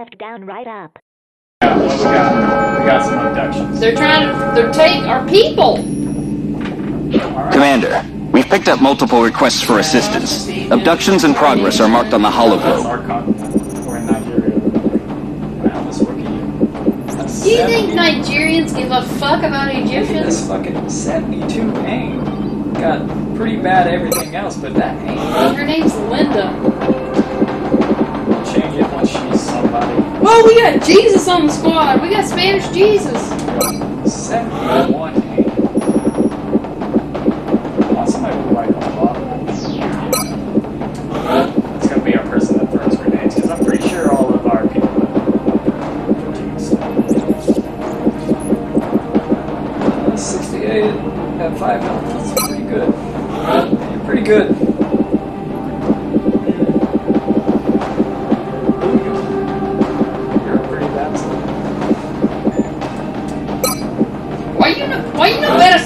left, down, right, up. Yeah, what we got? We got some abductions. They're trying to they're take our people. Alright. Commander, we've picked up multiple requests for assistance. Abductions in progress are marked on the That's hologlobe. our continent. We're in Nigeria. Wow, this rookie. That's Do you think Nigerians give a fuck about Egyptians? This fucking 72 aim. Got pretty bad everything else, but that aim. Her name's Linda. Oh, we got Jesus on the squad. We got Spanish Jesus. 71 aim. Somebody will like on the. It's gonna be our person that throws grenades, because I'm pretty sure all of our people 68 at 5 health, that's pretty good. Pretty good.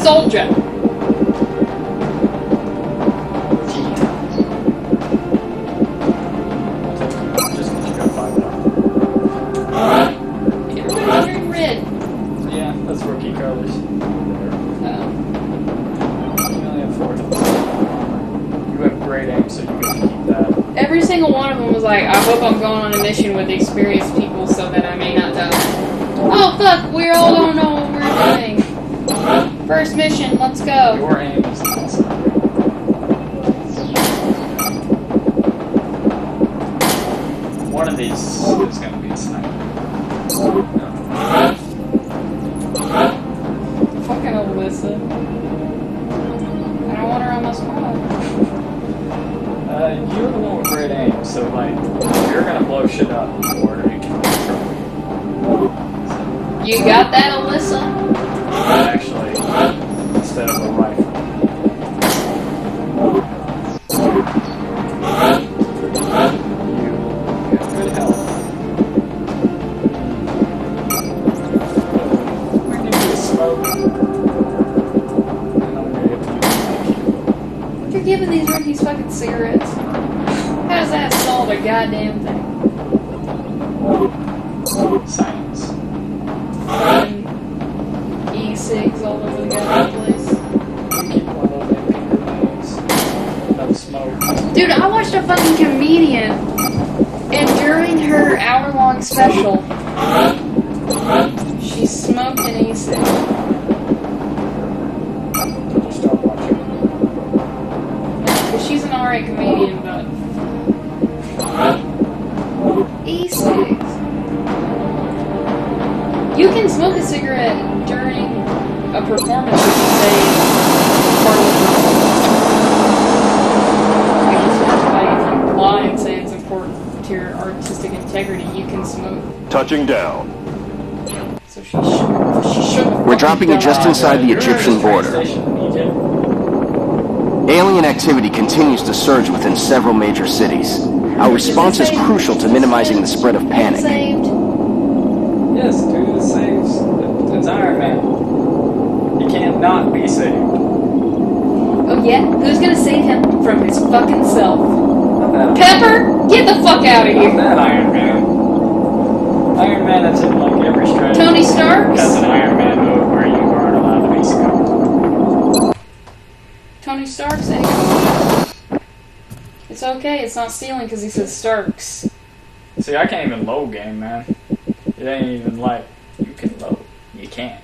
Soldier? Uh, you're the one with great aim, so like, you're to blow shit up before you can control. You got that, Alyssa? Actually, instead of a rifle. You have good health. We need to smoke. And I'm gonna get to You're giving these rookies fucking cigarettes. Goddamn thing? During a performance if you say part of the if you lie and say it's important to your artistic integrity, you can smoke. Touching down. So she should. She should. We're dropping you just inside the Egyptian border. station in Egypt. Alien activity continues to surge within several major cities. Our response is crucial to minimizing the spread of panic. Saved. Yes, dude, it saves. It's Iron Man. He can't not be saved. Oh yeah, who's gonna save him from his fucking self? Pepper, get the fuck out of not here. that Iron Man. Iron Man that's in like every strategy. Tony Stark? has an Iron Man mode where you aren't allowed to be scoped. Tony Stark's saying it's okay. It's not stealing because he says Starks. See, I can't even load game, man. It ain't even like you can load. You can't.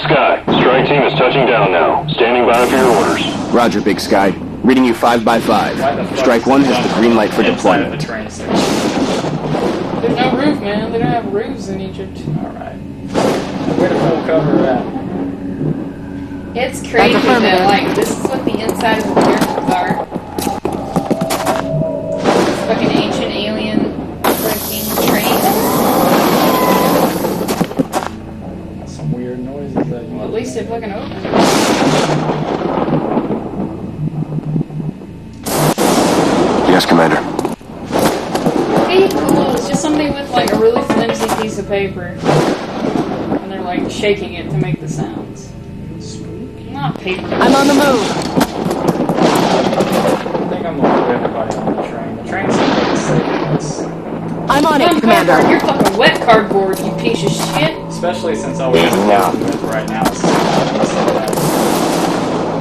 Central, this is Big Sky. Strike team is touching down now. Standing by for your orders. Roger, Big Sky. Reading you 5 by 5 Why the fuck Strike 1 has the green light for inside of deployment. the train station. There's no roof, man. They don't have roofs in Egypt. Alright. Where the full cover at? It's crazy that like this is what the inside of the pyramids are. Of paper, and they're like shaking it to make the sounds. Not paper. I'm on the move. I think I'm gonna put everybody on the train. The train's the safest. I'm on it, Commander. You're fucking wet cardboard, you piece of shit. Especially since all we have to deal with right now is so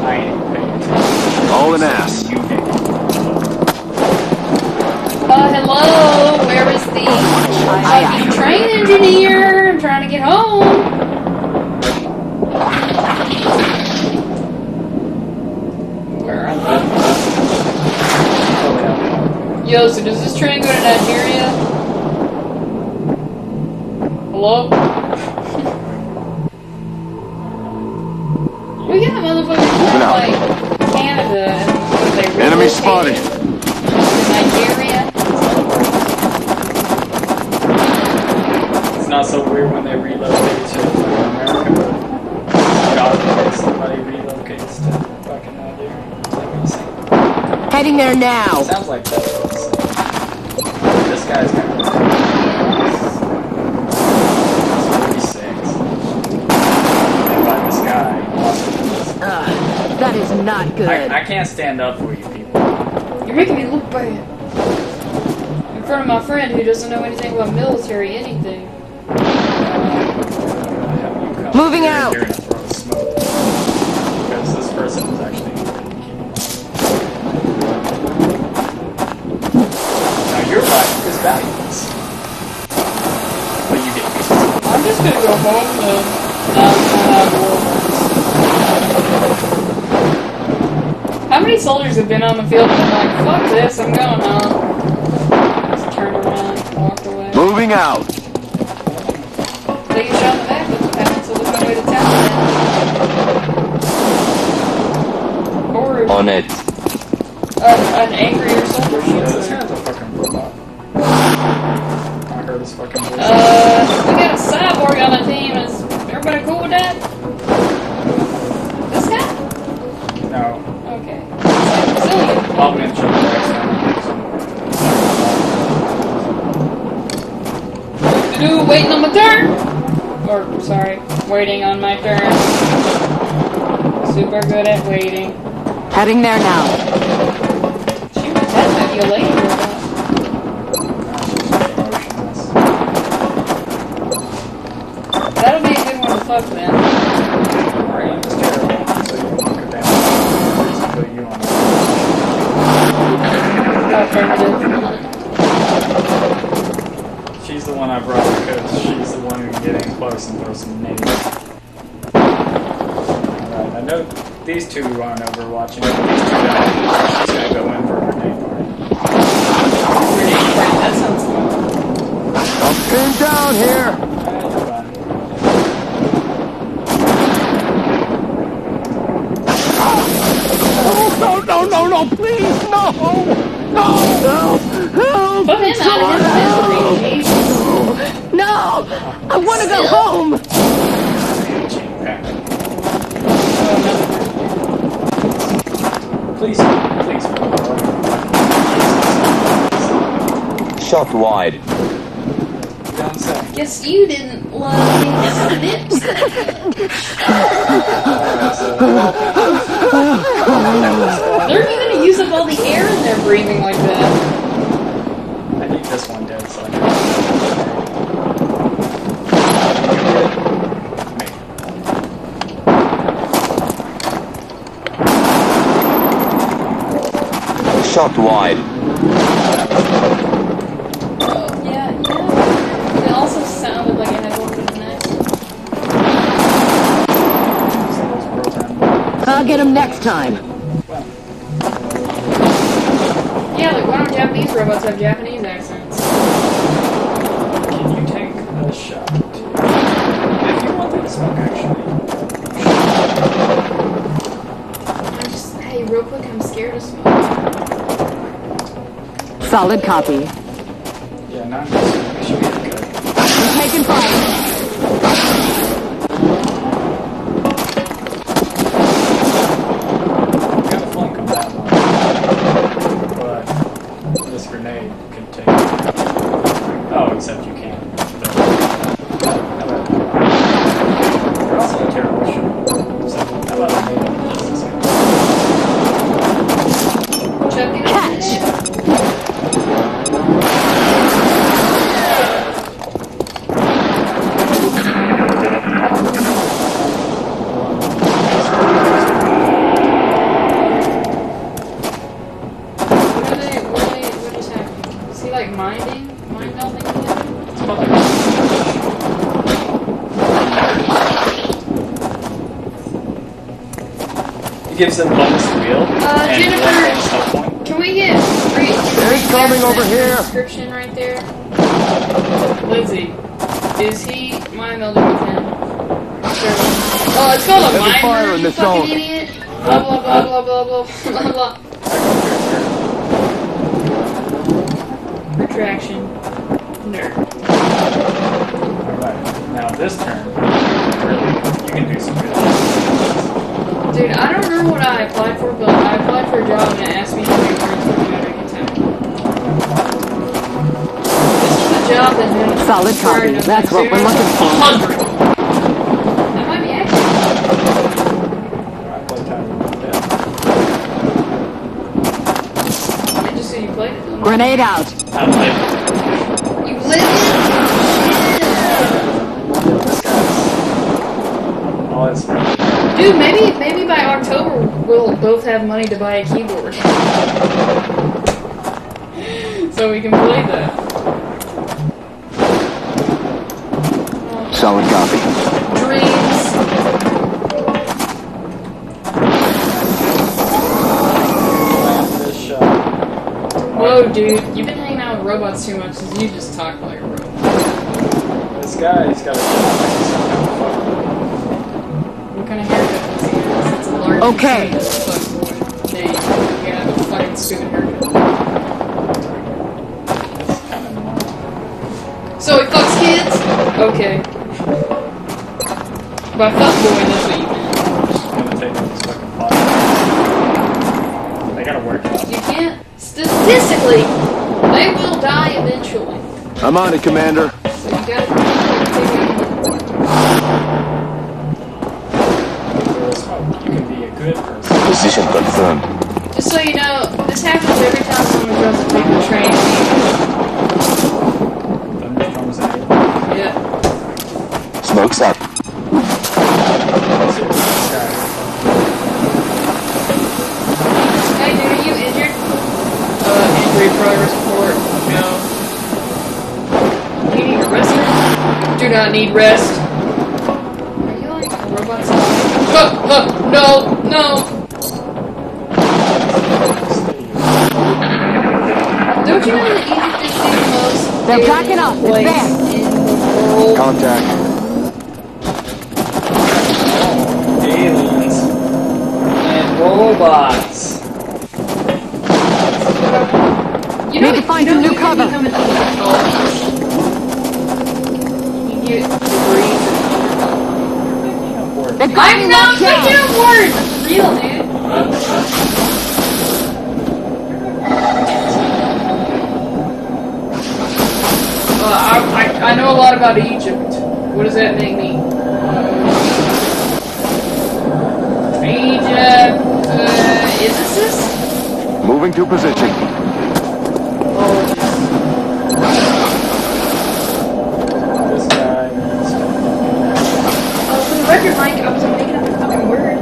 I ain't paying attention. All an ass. You Uh, hello, where is the fucking train engineer? I'm trying to get home. Where are they? Yo, so does this train go to Nigeria? Hello? There now. Sounds like that's what it's saying. This guy's kind of. He's 46. And by this guy, also. Ugh, that is not good. I, I can't stand up for you people. You're making me look bad. In front of my friend who doesn't know anything about military anything. I have Moving here out. Life is valueless. You get used to it. I'm just gonna go home then. How many soldiers have been on the field and been like, fuck this, I'm going home? Just turned around, walked away. Moving out. They get shot in the back, that's what happens, so there's no way to tell. Or On it. uh, an angrier soldier Yeah, shoots heard his fucking voice. Uh, we got a cyborg on the team. Is everybody cool with that? This guy? no. Okay. It's Brazilian. I'll mention the next time. Do waiting on my turn. Or sorry, waiting on my turn. Super good at waiting. Heading there now. Fuck then. Alright, I'm terrible. So you won't down. Just you on. Affirmative. She's the one I brought because she's the one who can get in close and throw some nades. Alright, I know these two aren't overwatching. but These two guys, she's gonna go in for a grenade party. Grenade party, That sounds fun. I'm pinned down here. To go home! Chain pack. Please, please. Shot wide. Down south. no. Guess you didn't love his lips. They're gonna use up all the air in their breathing like that. I need this one dead so I can. Shot wide. Yeah, yeah. It also sounded like it had one of. I'll get him next time. Yeah, like why don't Japanese robots have Japanese Solid copy. Yeah, not this. We should be good. I'm taking fire. Gives them bonus wheel. Uh, and Jennifer- one point. Can we get free? He's coming over here. Description right there. Lindsay, is he my melody with him? Sure. Oh, it's called a Heavy mind fire merge, in you this fucking zone. idiot. Blah blah blah blah blah blah blah blah. Retraction. Nerd. Alright, now this turn, really, you can do some good things. Dude, I don't remember what I applied for, but I applied for a job and it asked me how many words to do in town. This is the job that had Solid copy. That's what we're looking for. Hundred. That might be accurate. Alright, play time with that. I just said you played it. Grenade out. I played You You played it? this guy's all his friends. Dude, maybe maybe by October we'll both have money to buy a keyboard. so we can play that. Solid copy. Dreams. Land this shot. Whoa, dude, you've been hanging out with robots too much since you just talk like a robot. This guy, he's got a job like he's some kind of fucker. What kind of haircut does he have? It's a large Okay. Stupid haircut. It's kind of. So it fucks kids? Okay. By fuck boy, that's what you meant. Just gonna take this fucking pot. They gotta work out. You can't. Statistically, they will die eventually. I'm on it, Commander. So you gotta take it. Real smoke. You can be a good person. Position confirmed. Just so you know, this happens every time someone tries to take the train. Thunderstorms ahead. Yeah. Smoke's up. Let's see this guy. Hey, dude, are you injured? Uh, injury progress report. No. You need a rest? Do not need rest. Are you like a robot? Huh, huh, no, no. They're backing up. It's place there. in? Contact. Aliens and robots. You Need to find you some new you cover. become an adult. You. They've I'm not making down. up words. It's real, dude. I, I, I know a lot about Egypt. What does that make me? Egypt. Uh, is this this? Moving to position. Oh, This guy. Oh, for the record, Mike, I wasn't making up a fucking word.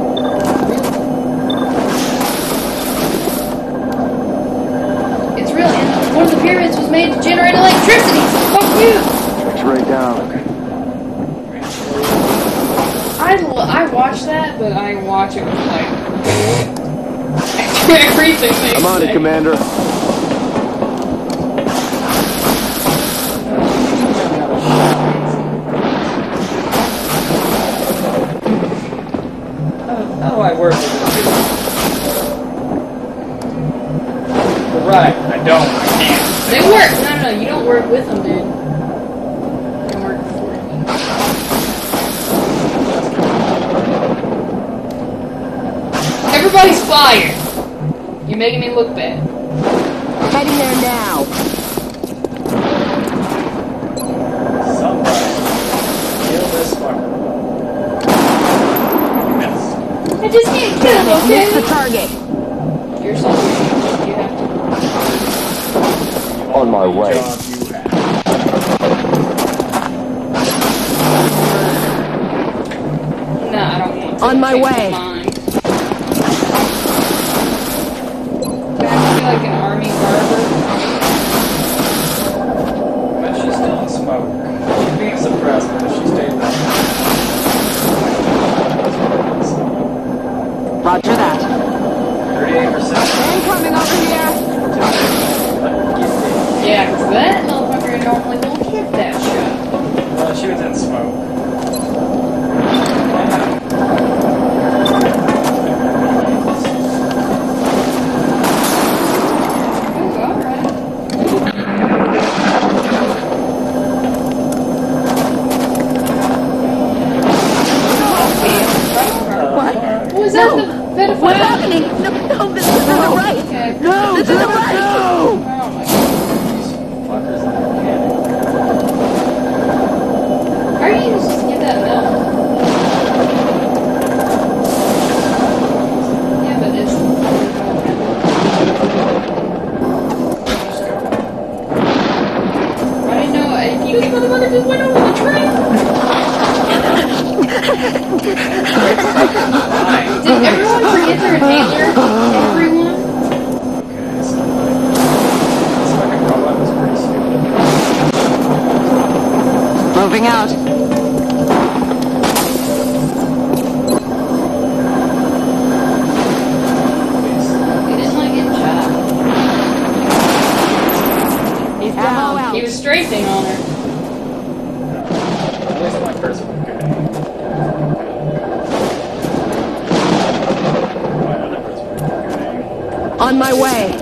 It's real, one of the pyramids was made to generate electricity. So fuck you. X-ray down. I, l- I watch that, but I watch it with like everything they I'm on it, Commander. How do I work with this? Right. I don't. I can't. They work. No, no, no. You don't work with them, dude. They work for you. Everybody's fired. You're making me look bad. Heading there now. Somebody kill this fucker. You missed. I just can't kill him, Miss the target. You're so weird. You have to. On my way. Job. Nah, I don't want to. On my Change way. At least one. My was good. On my way.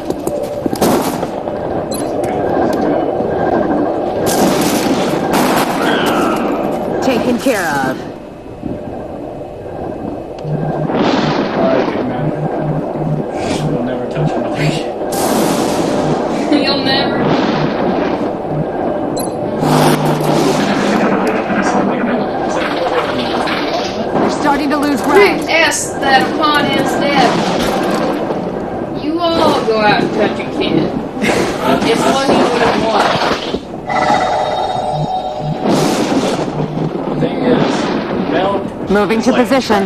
Taken care of. That upon his death, you all go out and touch a kid. It's what he would have wanted. Thing is, Mel. Moving to like- position.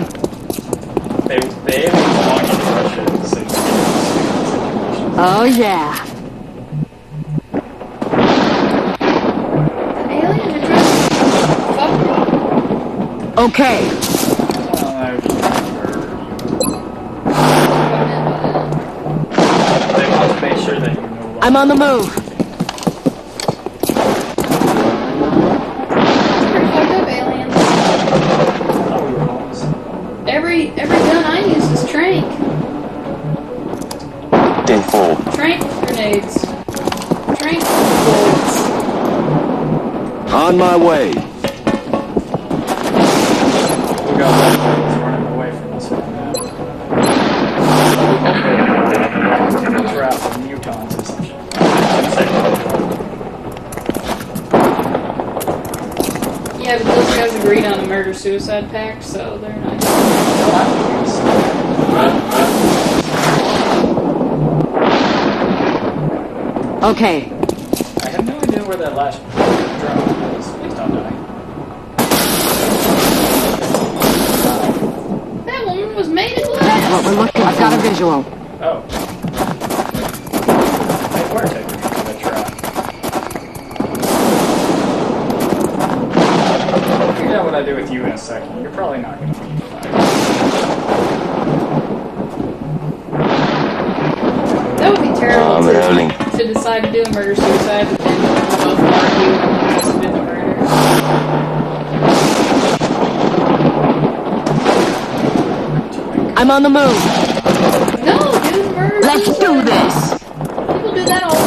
They they even belong in Russia in. Oh yeah. The aliens are trying to fuck me. Okay. I'm on the move. It's pretty fucked up, aliens. We were homes. Every every gun I use is trank. Ten four. Trank grenades. Trank bullets. On my way. On a murder-suicide pact, so they're not. Okay. I have no idea where that last drone is. Please don't die. That woman was made of glass. What we're looking I've got a visual. I'll figure out what I do with you in a second. You're probably not going to be That would be terrible oh, I'm to, rolling. to decide to do a murder-suicide, but then both argue who has to do the murder. I'm on the move. No, do murder. Let's do this. People do that all the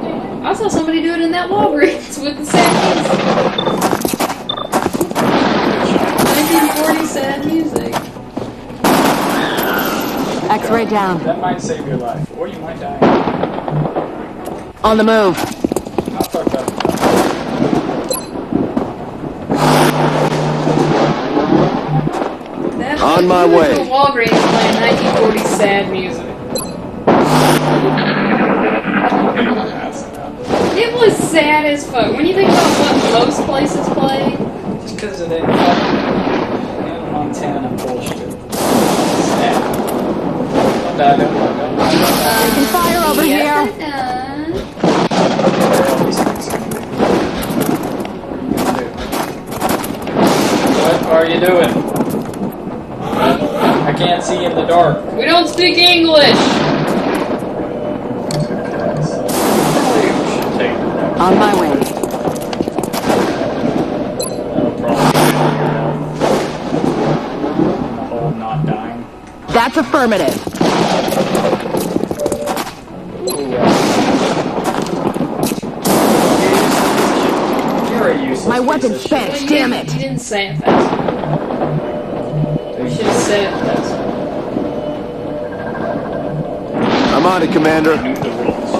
time. I saw somebody do it in that Walgreens with the sad music. Sad music. X-ray down. That might save your life, or you might die. On the move. Not fucked up. That On my way. Walgreens playing 1940 sad music. It was sad as fuck. When you think about what most places play, Just because of that fucking Hannah Montana bullshit. Snap. Don't die, don't die, don't die, don't die. Taking fire over yes, here. it does. Where are all these things gonna be? What are you doing? What are you doing? I can't can't see in the dark. We don't speak English. Okay, so probably we should take that. On my way. That'll probably get your health. The whole not dying. That's affirmative. My piece weapon's of spent. Well, Damn it. You didn't say it fast. You should have said it fast. I'm on it, Commander. Knew the rules.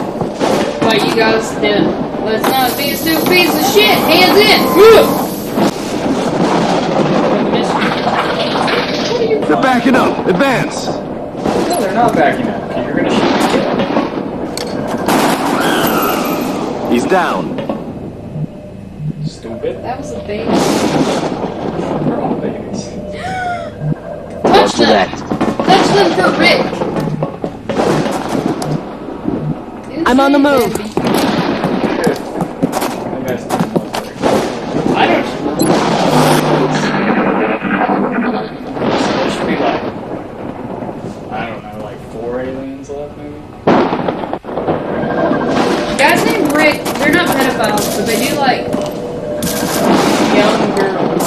Wait, you guys did. Let's not be a stupid piece of shit. Hands in. Woo! What are you They're backing up. Advance. No, they're not backing up. Okay, You're gonna shoot He's down. Stupid. That was a baby. They're all babies. Touch them. Touch them for Rick. I'm on the move. Good. That guy's not military. I don't. So there should be like, I don't know, like four aliens left maybe. Guys named Rick, they're not pedophiles, but they do like young girls.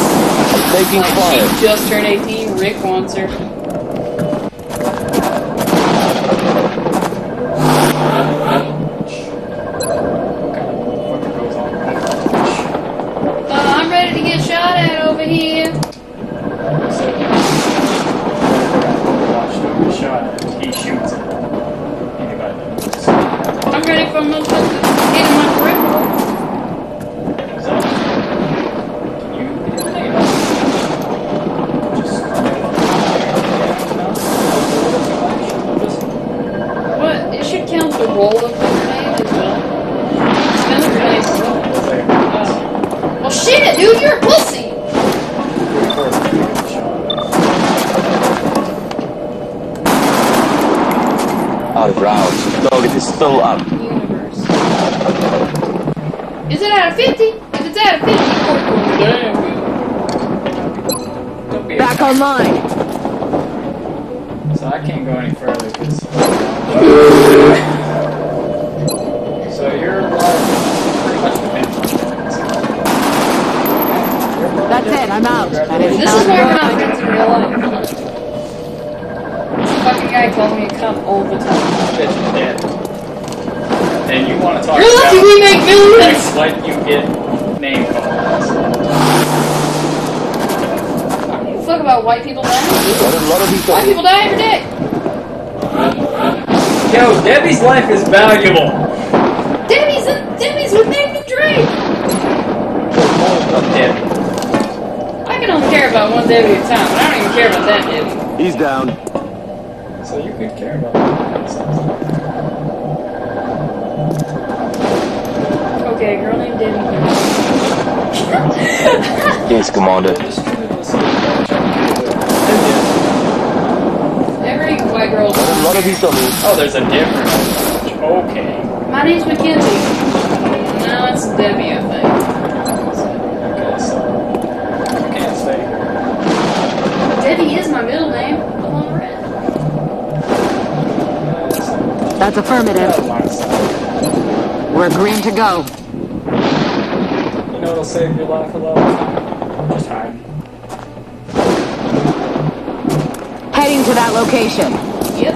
Taking Like fire. she just turned 18, Rick wants her. Roll of the grenade as well. Spin the grenade as well. Oh. Well, shit, dude, you're a pussy. Out of rounds. Target is still up. Universe. Is it out of 50? If it's out of 50, damn. Don't Back online. So I can't go any further This is not why we're good. not friends in real life. This fucking guy calls me a cunt all the time. Bitch is dead. And you want to talk You're lucky about we make millions! like you get name calls. I don't give a fuck about white people dying. A lot of these White people die every day. Yo, Debbie's life is valuable. Debbie's, Debbie's with Nathan Drake. Fuck Debbie. I can only care about one Debbie at a time, but I don't even care about that Debbie. He's down. So you could care about that. Okay, a girl named Debbie. Yes, Commander. Every white girl. A lot of these dummies. Oh, there's a difference. Okay. My name's Mackenzie. No, it's Debbie, I think. Okay, so you can't stay here. Debbie is my middle name. I'm on red. That's affirmative. We're green to go. You know it'll save your life a lot of time. Just hide. Heading to that location. Yep.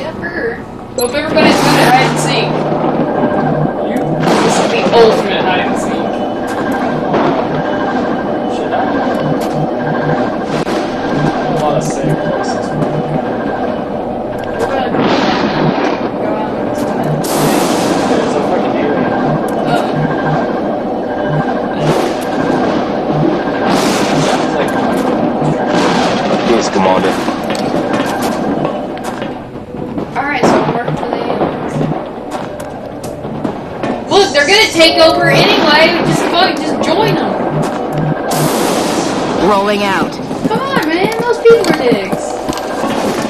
Yep. Well, if take over anyway. Just fuck, just join them. Rolling out. Come on, man. Those people are dicks.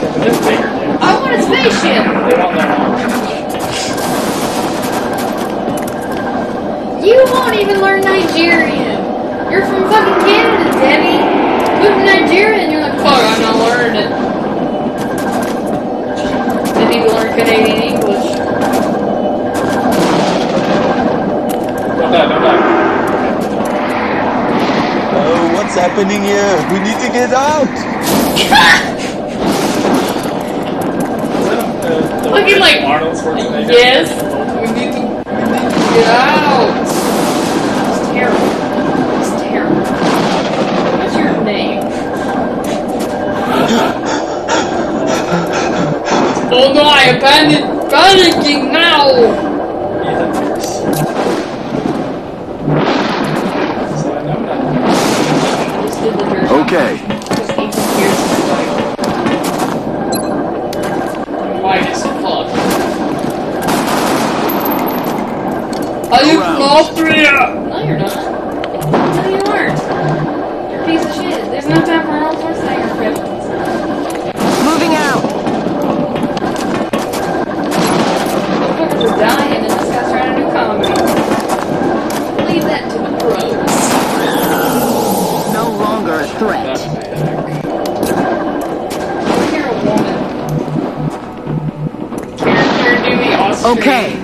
but bigger dude. I want a spaceship. They don't know how much. You won't even learn Nigerian. You're from fucking Canada, Debbie. Move to Nigeria and you're like, fuck, I now learned it. To learn Canadian English. Don't die, don't. Oh, what's happening here? We need to get out. Is that the Looking like- Arnold Schwarzenegger? Yes. We need to, we need to get out. It's terrible. It's terrible. What's your name? oh no, I am panic, panicking now. Okay, Just Ethan Pierce is like white as fuck. Are you from Austria? No, you're not. No, you aren't. You're a piece of shit. There's no time for Arnold Okay.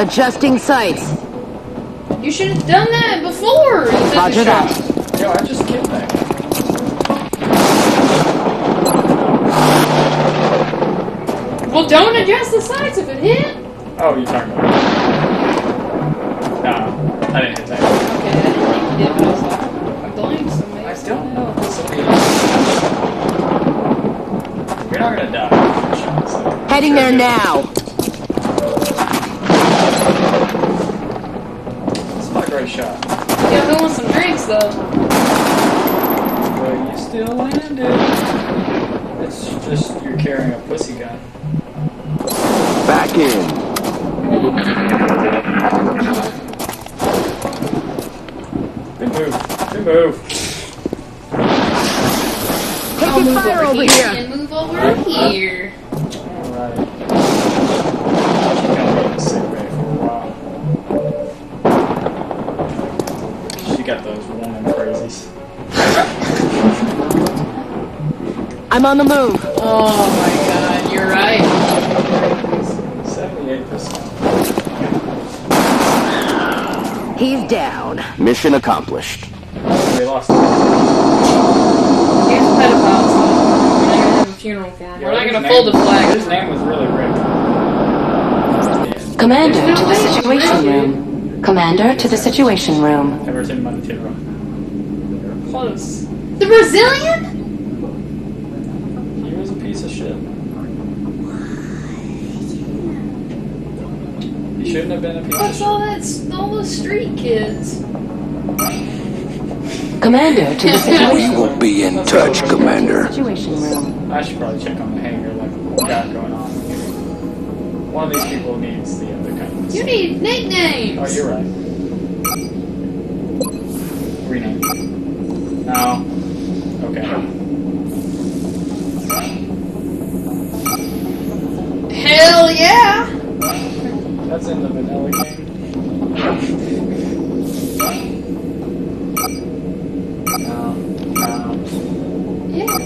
Adjusting sights. You should have done that before. You took Roger that. Yo, I just killed that. Well, don't adjust the sights if it hit. Oh, you're talking about. No, I didn't hit that. Okay, I didn't think you did, but I was like, I blamed somebody. I don't know if this will be. You're not gonna die. from shots, so- Heading there now. It's not a great shot. Yeah, who wants some drinks though? But you still landed. It's just you're carrying a pussy gun. back in. Good move. Good move. I'm on the move. Oh my god, you're right. 78%. He's down. Mission accomplished. They lost. Here's a pedophile, we're not gonna have a funeral for him. We're not gonna name- fold the flag. His name was really Rick. Commander There's to the situation room. Commander to the situation room. Everton Montero. Close. The Brazilian? He was a piece of shit. He shouldn't have been a piece of What's all that? All those street kids. Commander to the situation will be in touch, Commander. situation room. I should probably check on the hangar, like what we got going on. One of these people needs the other kind of. You need nicknames. Oh, you're right. rename. No. Okay. Hell yeah! That's in the vanilla game. No. No. Yeah.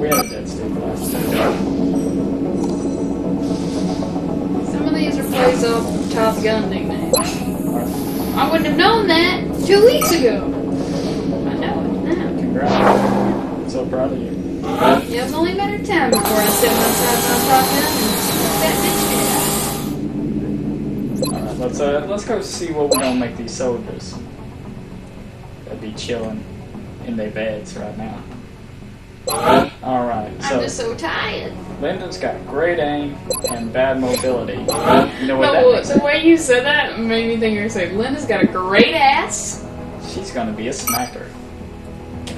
We had a dead stick last time. Some of these are plays off Top Gun nicknames. I wouldn't have known that two weeks ago. I know it now. Congrats. I'm so proud of you. Yeah, it was only matter of time before I stepped outside my Top Gun and that bitch let's uh let's go see what we're gonna make these soldiers. That'd be chilling in their beds right now. Alright, I'm just so tired. Lyndon's got great aim and bad mobility. You know what that No, the way you said that made me think you were saying Linda's got a great ass. She's gonna be a sniper.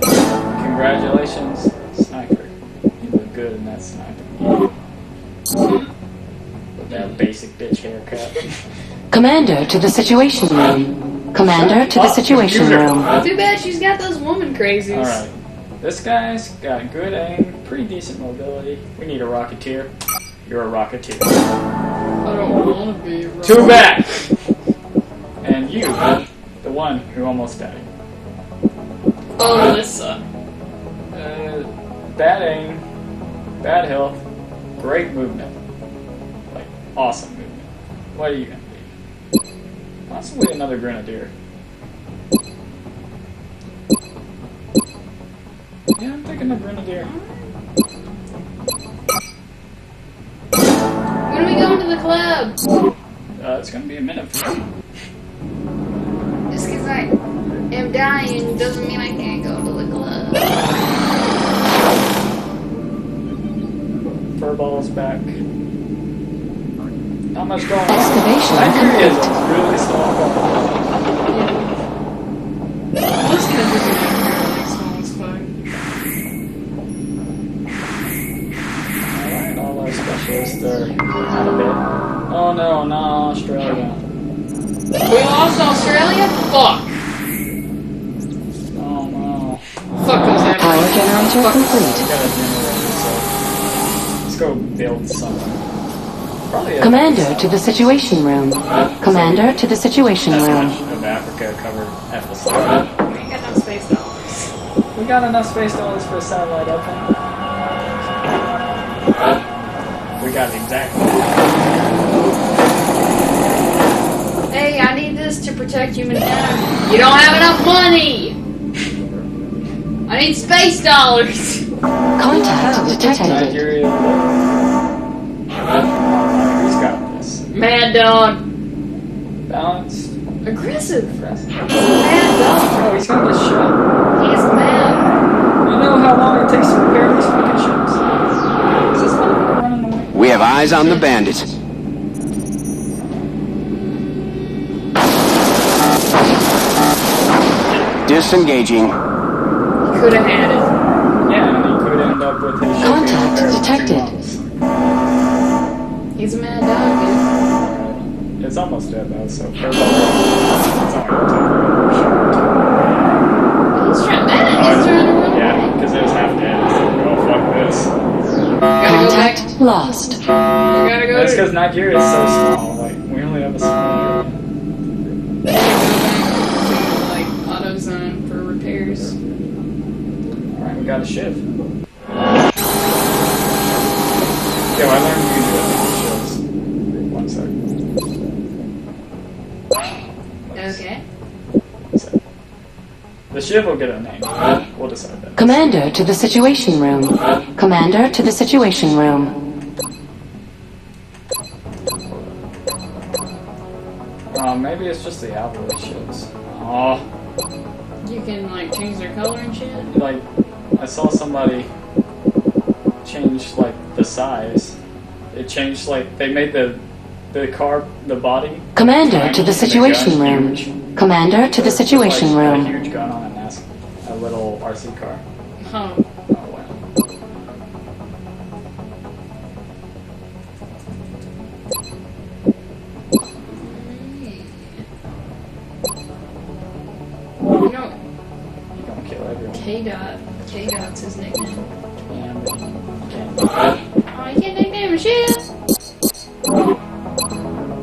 Congratulations, sniper. You look good in that sniper. With that basic bitch haircut. Commander to the Situation Room. Commander to the Situation. Room. Too bad she's got those woman crazies. Alright. This guy's got good aim, pretty decent mobility. We need a rocketeer. You're a rocketeer. I don't want to be. a Two robot. back! And you, the one who almost died. Alyssa. Uh, bad aim, bad health, great movement. Like, awesome movement. What are you gonna be? Possibly another grenadier. Yeah, I'm thinking a grenadier. When are we going to the club? Uh, it's gonna be a minute for me. Just because I am dying doesn't mean I can't go to the club. Furball's back. Not much going on. Excavation Nigeria is complete. a really small ball. Most countries are like small as fuck. Alright, all our specialists are out of bed. Oh no, not Australia. We lost Australia? Fuck. Oh no. Fuck those Power Aboriginals. generator complete. got a generator, so let's go build something. Probably a Commander to the Situation Room. Commander to the Situation Room. Africa covered episode. We ain't got no space dollars. We got enough space dollars for a satellite up We got it exactly. Hey, I need this to protect humankind. You don't have enough money! I need space dollars! Contact detected. Mad dog. Balanced. Aggressive. Aggressive. Mad dog. Oh, he's got this shot. He is mad. You know how long it takes to repair these fucking ships? Is this motherfucker running away? We have eyes on the bandits. Disengaging. Could have had it. Yeah, he could end up with his Contact repaired detected. He's a mad dog, dude. It's almost dead though, so fair. It's only gonna He's trying. Man, take he's trying to run. Oh, Yeah, because it was half dead. So, oh, fuck this. Gotta go back. Contact lost. We gotta go. That's because Nigeria is so small. Like, we only have a small area. we gotta go back to, like AutoZone for repairs. Alright, we got a ship. Yo, I learned you do that on ships. One sec. Okay. So, the ship will get a name. We'll decide that. Commander to the Situation Room. Commander to the Situation Room. Uh, maybe it's just the Alvarez ships. Oh, You can like change their color and shit. like I saw somebody change like the size. It changed like they made the the car the body. Commander to the Situation Room. Commander to the It's Situation like A Room. huge gun on a NAS, a little RC car. Huh. Oh wow. You know, K-Dot's his nickname. And, okay. Oh, you can't nickname him shit.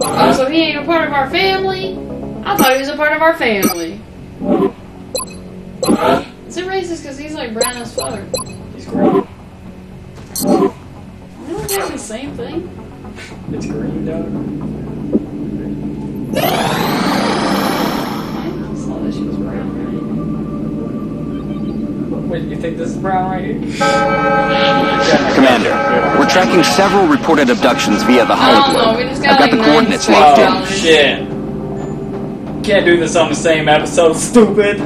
Oh, so he ain't a part of our family? I thought he was a part of our family. He's like brown as fuck? He's green. No, it's like the same thing. It's green, dog. I saw that she was brown, Wait, you think this is brown right here? Commander, we're tracking several reported abductions via the I don't hologlobe. Oh, I've got got the coordinates locked straight in. Oh, shit. Can't do this on the same episode, stupid.